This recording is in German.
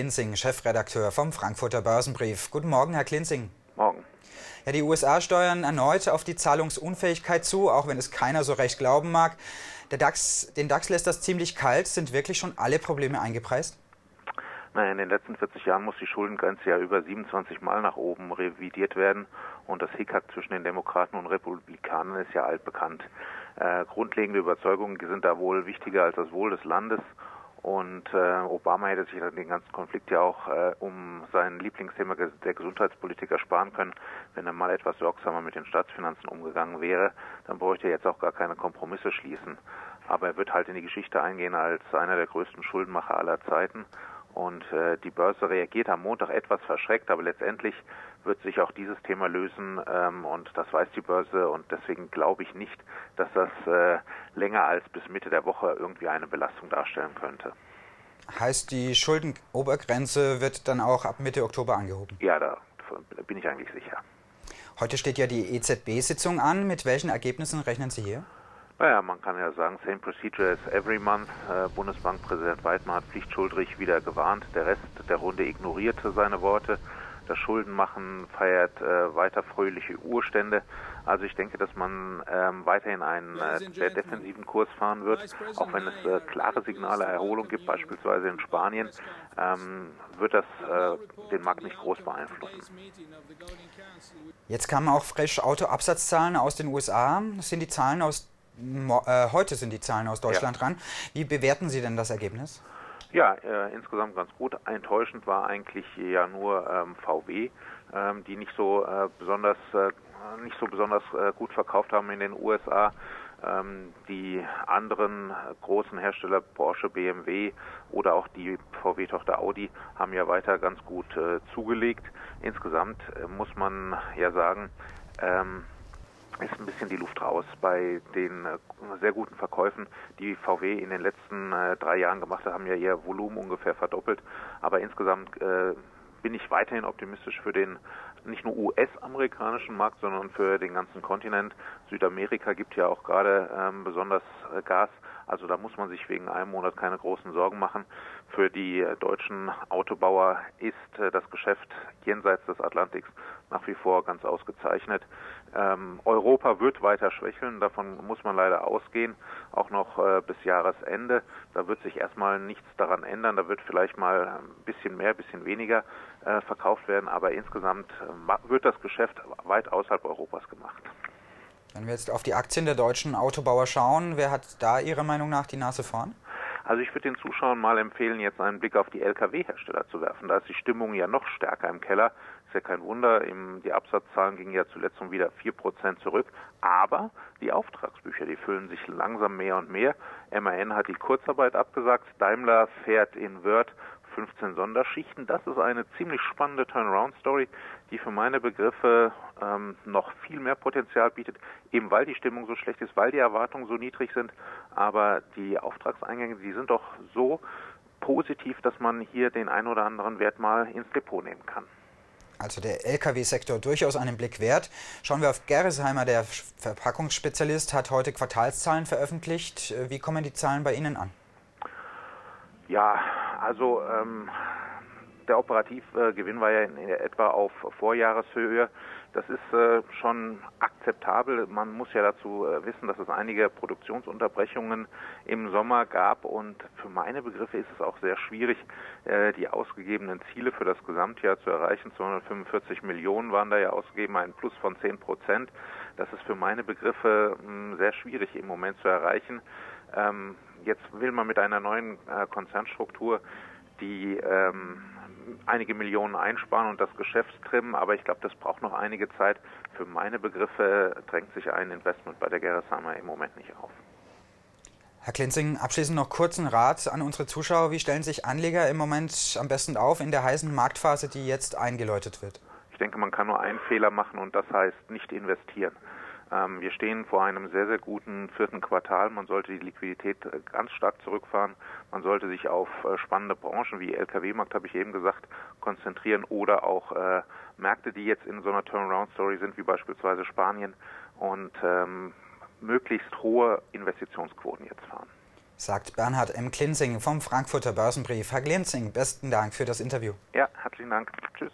Klinzing, Chefredakteur vom Frankfurter Börsenbrief. Guten Morgen, Herr Klinzing. Morgen. Ja, die USA steuern erneut auf die Zahlungsunfähigkeit zu, auch wenn es keiner so recht glauben mag. Der DAX, den DAX lässt das ziemlich kalt. Sind wirklich schon alle Probleme eingepreist? Naja, in den letzten 40 Jahren muss die Schuldengrenze ja über 27 Mal nach oben revidiert werden. Und das Hickhack zwischen den Demokraten und Republikanern ist ja altbekannt. Äh, grundlegende Überzeugungen sind da wohl wichtiger als das Wohl des Landes. Und äh, Obama hätte sich den ganzen Konflikt ja auch äh, um sein Lieblingsthema der Gesundheitspolitik ersparen können, wenn er mal etwas sorgsamer mit den Staatsfinanzen umgegangen wäre. Dann bräuchte er jetzt auch gar keine Kompromisse schließen. Aber er wird halt in die Geschichte eingehen als einer der größten Schuldenmacher aller Zeiten. Und äh, die Börse reagiert am Montag etwas verschreckt, aber letztendlich wird sich auch dieses Thema lösen ähm, und das weiß die Börse und deswegen glaube ich nicht, dass das äh, länger als bis Mitte der Woche irgendwie eine Belastung darstellen könnte. Heißt, die Schuldenobergrenze wird dann auch ab Mitte Oktober angehoben? Ja, da bin ich eigentlich sicher. Heute steht ja die EZB-Sitzung an. Mit welchen Ergebnissen rechnen Sie hier? Naja, man kann ja sagen, same procedure as every month. Äh, Bundesbankpräsident Weidmann hat pflichtschuldrig wieder gewarnt. Der Rest der Runde ignorierte seine Worte. Das Schuldenmachen feiert äh, weiter fröhliche Urstände. Also ich denke, dass man ähm, weiterhin einen äh, sehr defensiven Kurs fahren wird. Auch wenn es äh, klare Signale Erholung gibt, beispielsweise in Spanien, ähm, wird das äh, den Markt nicht groß beeinflussen. Jetzt kamen auch frisch Autoabsatzzahlen aus den USA. Das sind die Zahlen aus äh, heute sind die Zahlen aus Deutschland ja. dran. Wie bewerten Sie denn das Ergebnis? Ja, äh, insgesamt ganz gut. Enttäuschend war eigentlich ja nur ähm, VW, ähm, die nicht so äh, besonders äh, nicht so besonders äh, gut verkauft haben in den USA. Ähm, die anderen großen Hersteller Porsche, BMW oder auch die VW-Tochter Audi haben ja weiter ganz gut äh, zugelegt. Insgesamt äh, muss man ja sagen, ähm, ist ein bisschen die Luft raus bei den äh, sehr guten Verkäufen, die VW in den letzten äh, drei Jahren gemacht hat, haben ja ihr Volumen ungefähr verdoppelt. Aber insgesamt äh, bin ich weiterhin optimistisch für den nicht nur US-amerikanischen Markt, sondern für den ganzen Kontinent. Südamerika gibt ja auch gerade ähm, besonders Gas. Also da muss man sich wegen einem Monat keine großen Sorgen machen. Für die deutschen Autobauer ist äh, das Geschäft jenseits des Atlantiks nach wie vor ganz ausgezeichnet. Ähm, Europa wird weiter schwächeln, davon muss man leider ausgehen, auch noch äh, bis Jahresende. Da wird sich erstmal nichts daran ändern, da wird vielleicht mal ein bisschen mehr, ein bisschen weniger äh, verkauft werden, aber insgesamt äh, wird das Geschäft weit außerhalb Europas gemacht. Wenn wir jetzt auf die Aktien der deutschen Autobauer schauen, wer hat da Ihrer Meinung nach die Nase vorn? Also ich würde den Zuschauern mal empfehlen, jetzt einen Blick auf die Lkw-Hersteller zu werfen. Da ist die Stimmung ja noch stärker im Keller. Ist ja kein Wunder, die Absatzzahlen gingen ja zuletzt um wieder vier Prozent zurück. Aber die Auftragsbücher, die füllen sich langsam mehr und mehr. MAN hat die Kurzarbeit abgesagt. Daimler fährt in Wörth 15 Sonderschichten. Das ist eine ziemlich spannende Turnaround-Story, die für meine Begriffe ähm, noch viel mehr Potenzial bietet, eben weil die Stimmung so schlecht ist, weil die Erwartungen so niedrig sind. Aber die Auftragseingänge, die sind doch so positiv, dass man hier den ein oder anderen Wert mal ins Depot nehmen kann. Also der Lkw-Sektor durchaus einen Blick wert. Schauen wir auf Gerresheimer, der Verpackungsspezialist, hat heute Quartalszahlen veröffentlicht. Wie kommen die Zahlen bei Ihnen an? Ja, also ähm, der Operativgewinn war ja in etwa auf Vorjahreshöhe. Das ist äh, schon akzeptabel. Man muss ja dazu äh, wissen, dass es einige Produktionsunterbrechungen im Sommer gab und für meine Begriffe ist es auch sehr schwierig, äh, die ausgegebenen Ziele für das Gesamtjahr zu erreichen. 245 Millionen waren da ja ausgegeben, ein Plus von 10 Prozent. Das ist für meine Begriffe mh, hm, sehr schwierig im Moment zu erreichen. Ähm, jetzt will man mit einer neuen äh, Konzernstruktur die ähm, einige Millionen einsparen und das Geschäft trimmen, aber ich glaube, das braucht noch einige Zeit. Für meine Begriffe drängt sich ein Investment bei der Gerresheimer im Moment nicht auf. Herr Klinzing, abschließend noch kurzen Rat an unsere Zuschauer. Wie stellen sich Anleger im Moment am besten auf in der heißen Marktphase, die jetzt eingeläutet wird? Ich denke, man kann nur einen Fehler machen und das heißt nicht investieren. Ähm, wir stehen vor einem sehr, sehr guten vierten Quartal. Man sollte die Liquidität äh, ganz stark zurückfahren. Man sollte sich auf äh, spannende Branchen wie Lkw-Markt, habe ich eben gesagt, konzentrieren oder auch äh, Märkte, die jetzt in so einer Turnaround-Story sind, wie beispielsweise Spanien und ähm, möglichst hohe Investitionsquoten jetzt fahren. sagt Bernhard M. Klinsing vom Frankfurter Börsenbrief. Herr Klinsing, besten Dank für das Interview. Ja, herzlichen Dank. Tschüss.